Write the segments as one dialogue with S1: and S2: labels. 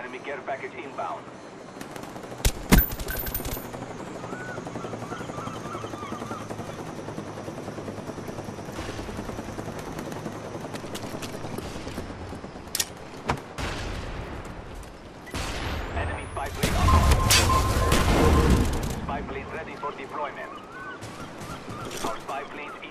S1: Enemy care package inbound. Enemy spy plane deployment. Our spy planes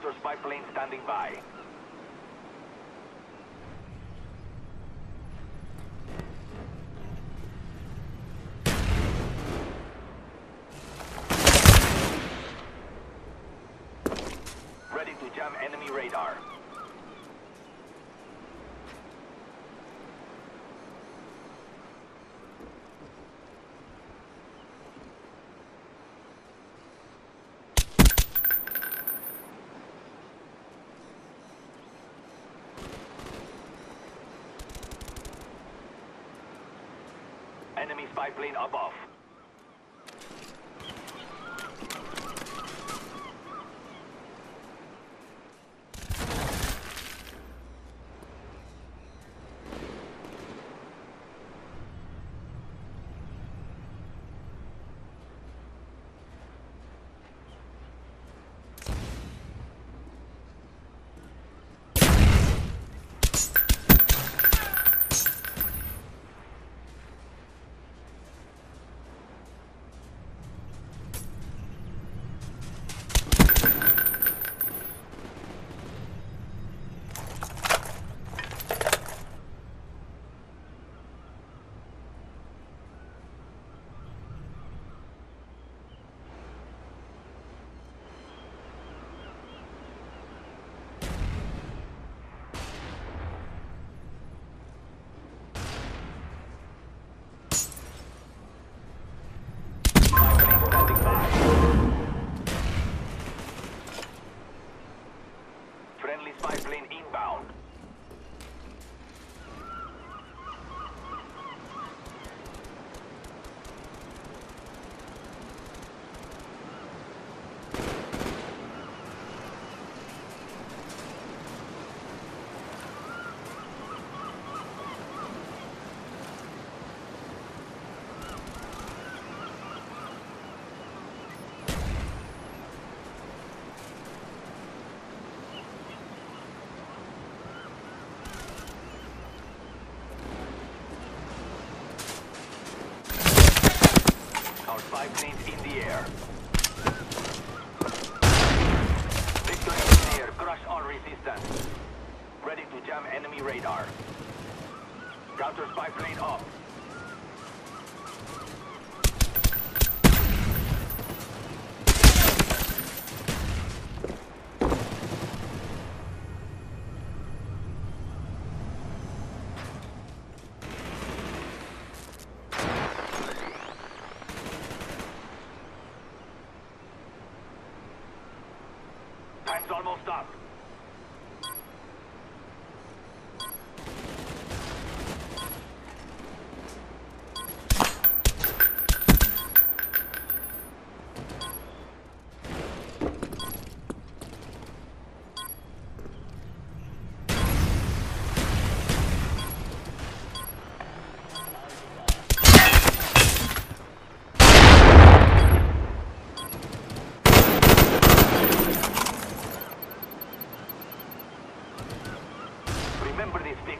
S1: Counter spy plane standing by. Ready to jam enemy radar. Enemy spy plane above. Enemy radar. Counter spy plane up.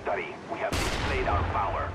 S1: Victory. We have displayed our power.